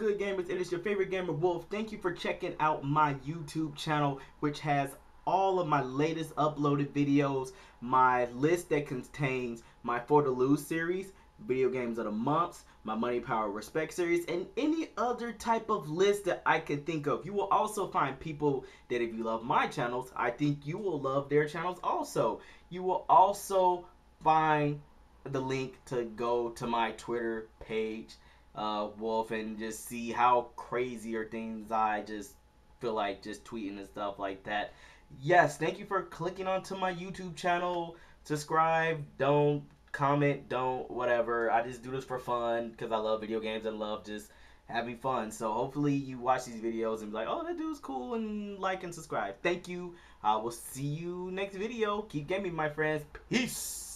good, gamers? It is your favorite gamer, Wolf. Thank you for checking out my YouTube channel, which has all of my latest uploaded videos, my list that contains my For the Lose series, video games of the months, my Money, Power, Respect series, and any other type of list that I can think of. You will also find people that if you love my channels, I think you will love their channels also. You will also find the link to go to my Twitter page uh, Wolf and just see how crazy are things I just feel like just tweeting and stuff like that. Yes, thank you for clicking onto my YouTube channel. Subscribe, don't comment, don't whatever. I just do this for fun because I love video games and love just having fun. So hopefully you watch these videos and be like, oh, that dude's cool and like and subscribe. Thank you. I will see you next video. Keep gaming, my friends. Peace.